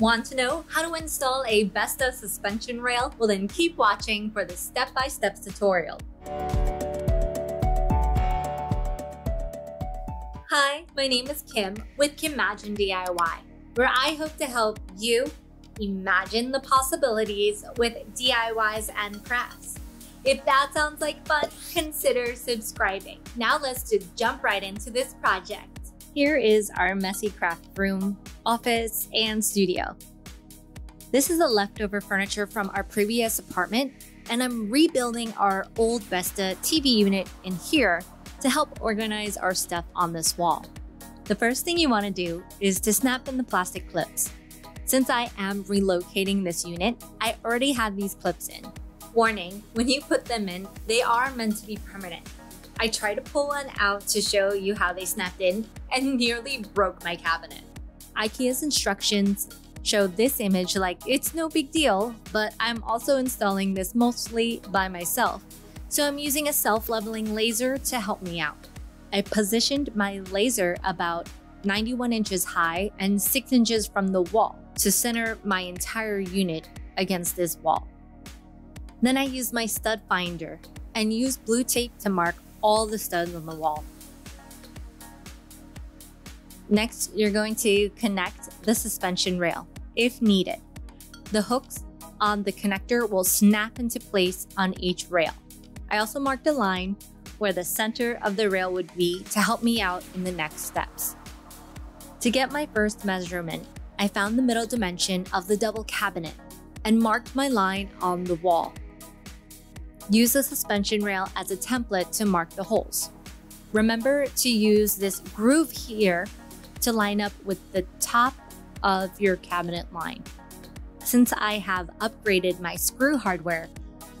Want to know how to install a Besta suspension rail? Well then keep watching for the step-by-step tutorial. Hi, my name is Kim with Kimagine DIY, where I hope to help you imagine the possibilities with DIYs and crafts. If that sounds like fun, consider subscribing. Now let's just jump right into this project. Here is our messy craft room, office, and studio. This is the leftover furniture from our previous apartment, and I'm rebuilding our old Besta TV unit in here to help organize our stuff on this wall. The first thing you want to do is to snap in the plastic clips. Since I am relocating this unit, I already have these clips in. Warning, when you put them in, they are meant to be permanent. I tried to pull one out to show you how they snapped in and nearly broke my cabinet. IKEA's instructions show this image like it's no big deal, but I'm also installing this mostly by myself, so I'm using a self-leveling laser to help me out. I positioned my laser about 91 inches high and 6 inches from the wall to center my entire unit against this wall. Then I used my stud finder and used blue tape to mark all the studs on the wall. Next, you're going to connect the suspension rail if needed. The hooks on the connector will snap into place on each rail. I also marked a line where the center of the rail would be to help me out in the next steps. To get my first measurement, I found the middle dimension of the double cabinet and marked my line on the wall. Use the suspension rail as a template to mark the holes. Remember to use this groove here to line up with the top of your cabinet line. Since I have upgraded my screw hardware,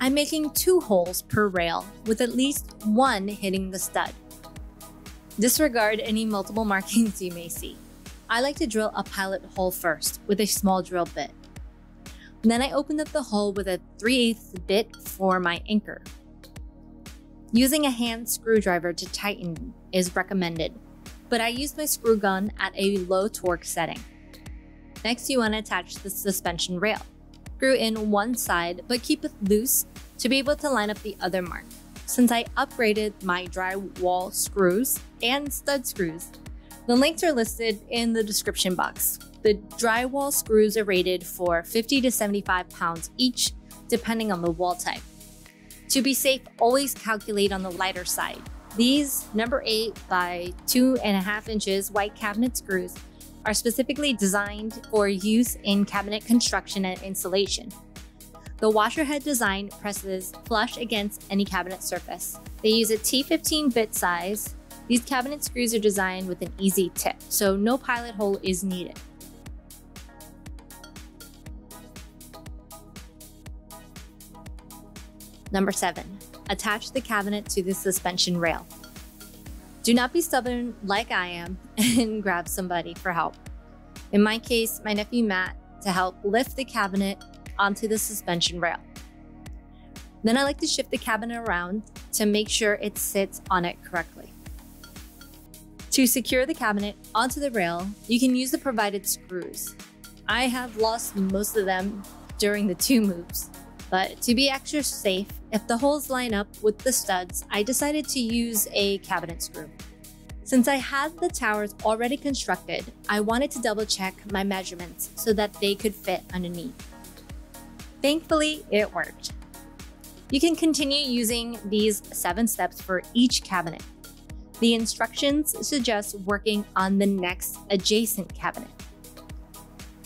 I'm making two holes per rail with at least one hitting the stud. Disregard any multiple markings you may see. I like to drill a pilot hole first with a small drill bit. Then I opened up the hole with a 3 8 bit for my anchor. Using a hand screwdriver to tighten is recommended, but I used my screw gun at a low torque setting. Next, you want to attach the suspension rail. Screw in one side, but keep it loose to be able to line up the other mark. Since I upgraded my drywall screws and stud screws, the links are listed in the description box. The drywall screws are rated for 50 to 75 pounds each, depending on the wall type. To be safe, always calculate on the lighter side. These number 8 by 2.5 inches white cabinet screws are specifically designed for use in cabinet construction and installation. The washer head design presses flush against any cabinet surface. They use a T15 bit size. These cabinet screws are designed with an easy tip, so no pilot hole is needed. Number 7. Attach the cabinet to the suspension rail. Do not be stubborn like I am and grab somebody for help. In my case, my nephew Matt to help lift the cabinet onto the suspension rail. Then I like to shift the cabinet around to make sure it sits on it correctly. To secure the cabinet onto the rail, you can use the provided screws. I have lost most of them during the two moves. But to be extra safe, if the holes line up with the studs, I decided to use a cabinet screw. Since I had the towers already constructed, I wanted to double check my measurements so that they could fit underneath. Thankfully, it worked. You can continue using these seven steps for each cabinet. The instructions suggest working on the next adjacent cabinet.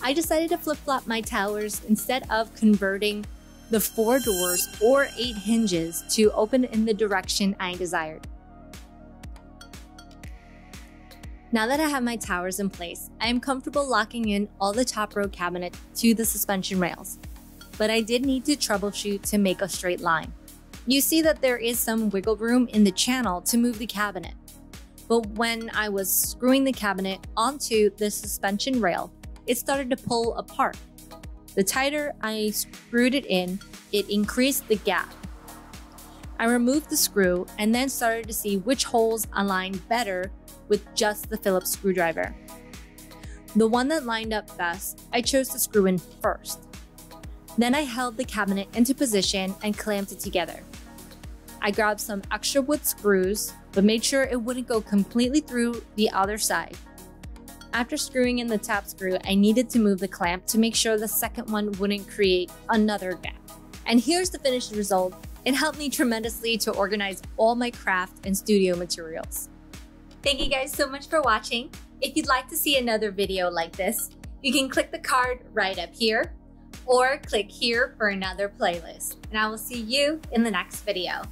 I decided to flip-flop my towers instead of converting the four doors or eight hinges to open in the direction I desired. Now that I have my towers in place, I am comfortable locking in all the top row cabinet to the suspension rails, but I did need to troubleshoot to make a straight line. You see that there is some wiggle room in the channel to move the cabinet, but when I was screwing the cabinet onto the suspension rail, it started to pull apart the tighter I screwed it in, it increased the gap. I removed the screw and then started to see which holes aligned better with just the Phillips screwdriver. The one that lined up best, I chose to screw in first. Then I held the cabinet into position and clamped it together. I grabbed some extra wood screws, but made sure it wouldn't go completely through the other side. After screwing in the top screw, I needed to move the clamp to make sure the second one wouldn't create another gap. And here's the finished result. It helped me tremendously to organize all my craft and studio materials. Thank you guys so much for watching. If you'd like to see another video like this, you can click the card right up here or click here for another playlist. And I will see you in the next video.